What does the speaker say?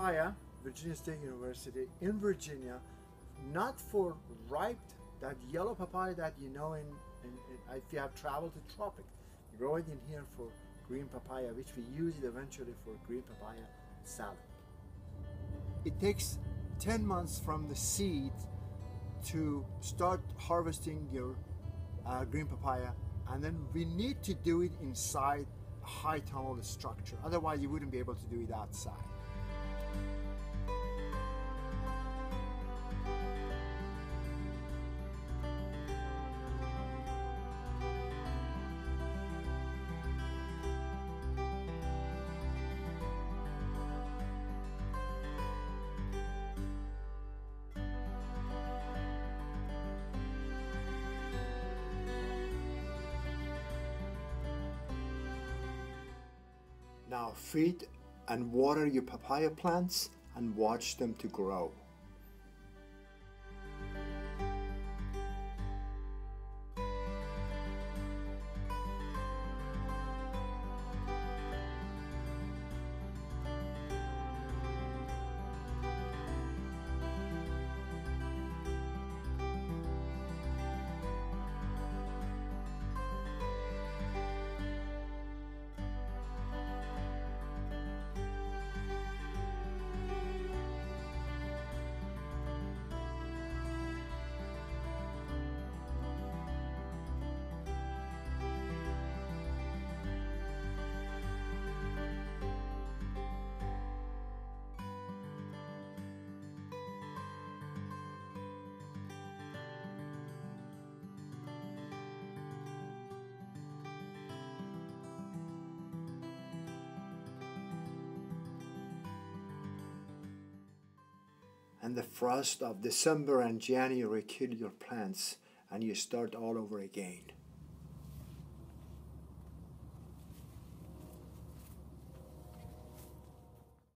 papaya, Virginia State University in Virginia, not for ripe, that yellow papaya that you know in, in, in if you have traveled to tropic. We grow it in here for green papaya, which we use it eventually for green papaya salad. It takes 10 months from the seed to start harvesting your uh, green papaya and then we need to do it inside a high tunnel structure otherwise you wouldn't be able to do it outside Now feed and water your papaya plants and watch them to grow. And the frost of December and January kill your plants and you start all over again.